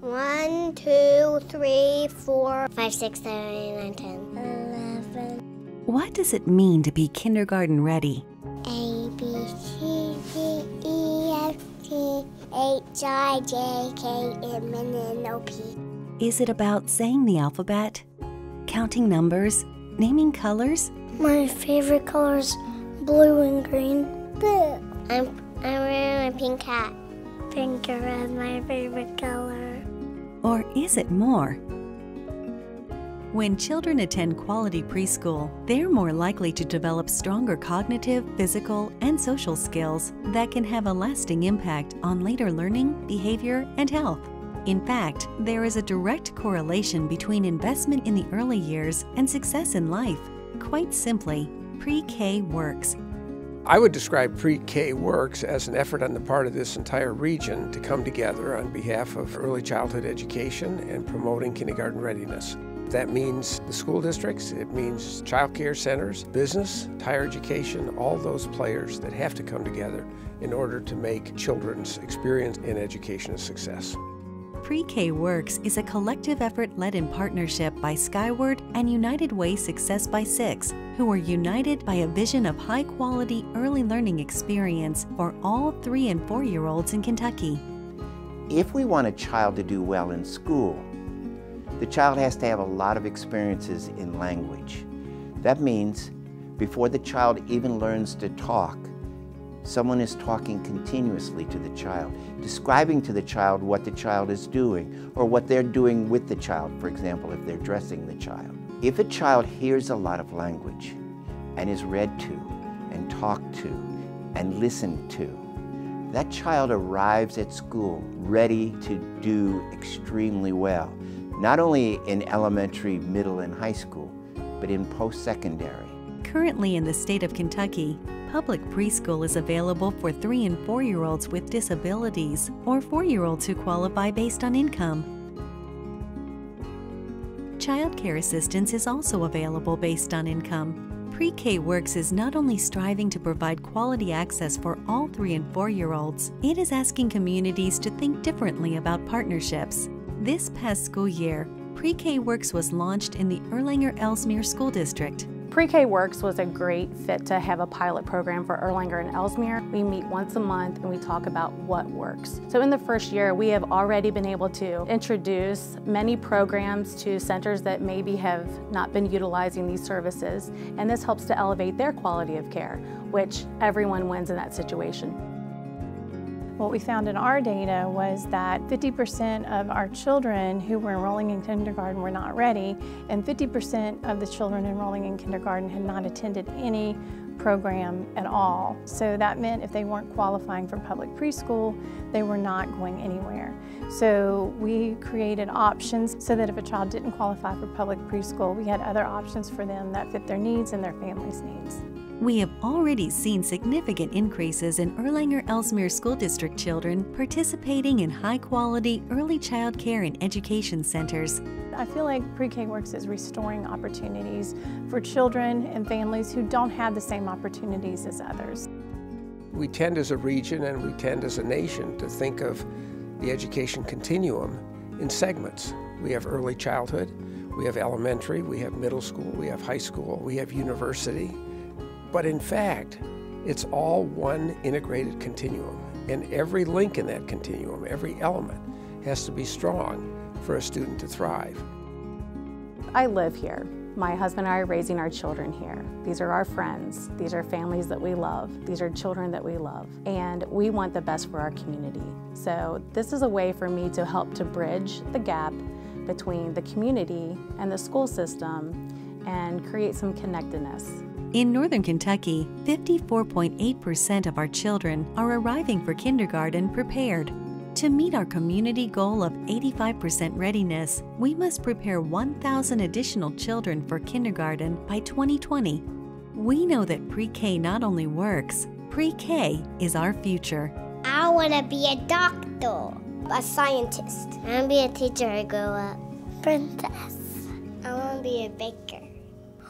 One, two, three, four, five, six, seven, eight, nine, ten, eleven. What does it mean to be kindergarten ready? A, B, C, D, E, F, G, H, I, J, K, M, N, N, O, P. Is it about saying the alphabet, counting numbers, naming colors? My favorite colors blue and green. Blue. I'm I'm wearing a pink hat. Pink is my favorite color. Or is it more? When children attend quality preschool, they're more likely to develop stronger cognitive, physical, and social skills that can have a lasting impact on later learning, behavior, and health. In fact, there is a direct correlation between investment in the early years and success in life. Quite simply, pre K works. I would describe Pre K Works as an effort on the part of this entire region to come together on behalf of early childhood education and promoting kindergarten readiness. That means the school districts, it means child care centers, business, higher education, all those players that have to come together in order to make children's experience in education a success. Pre K Works is a collective effort led in partnership by Skyward and United Way Success by Six, who are united by a vision of high quality early learning experience for all three and four year olds in Kentucky. If we want a child to do well in school, the child has to have a lot of experiences in language. That means before the child even learns to talk, someone is talking continuously to the child, describing to the child what the child is doing or what they're doing with the child, for example, if they're dressing the child. If a child hears a lot of language and is read to and talked to and listened to, that child arrives at school ready to do extremely well not only in elementary, middle, and high school, but in post-secondary. Currently in the state of Kentucky, public preschool is available for three and four year olds with disabilities or four year olds who qualify based on income. Child care assistance is also available based on income. Pre K Works is not only striving to provide quality access for all three and four year olds, it is asking communities to think differently about partnerships. This past school year, Pre-K Works was launched in the Erlanger Elsmere School District. Pre-K Works was a great fit to have a pilot program for Erlanger and Elsmere. We meet once a month and we talk about what works. So in the first year, we have already been able to introduce many programs to centers that maybe have not been utilizing these services, and this helps to elevate their quality of care, which everyone wins in that situation. What we found in our data was that 50% of our children who were enrolling in kindergarten were not ready, and 50% of the children enrolling in kindergarten had not attended any program at all. So that meant if they weren't qualifying for public preschool, they were not going anywhere. So we created options so that if a child didn't qualify for public preschool, we had other options for them that fit their needs and their family's needs. We have already seen significant increases in Erlanger Elsmere School District children participating in high quality early child care and education centers. I feel like Pre-K Works is restoring opportunities for children and families who don't have the same opportunities as others. We tend as a region and we tend as a nation to think of the education continuum in segments. We have early childhood, we have elementary, we have middle school, we have high school, we have university, but in fact, it's all one integrated continuum. And every link in that continuum, every element, has to be strong for a student to thrive. I live here. My husband and I are raising our children here. These are our friends. These are families that we love. These are children that we love. And we want the best for our community. So this is a way for me to help to bridge the gap between the community and the school system and create some connectedness. In Northern Kentucky, 54.8% of our children are arriving for kindergarten prepared. To meet our community goal of 85% readiness, we must prepare 1,000 additional children for kindergarten by 2020. We know that pre K not only works, pre K is our future. I want to be a doctor, a scientist. I want to be a teacher I grow up. Princess. I want to be a baker.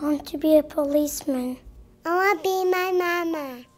I want to be a policeman. I want to be my mama.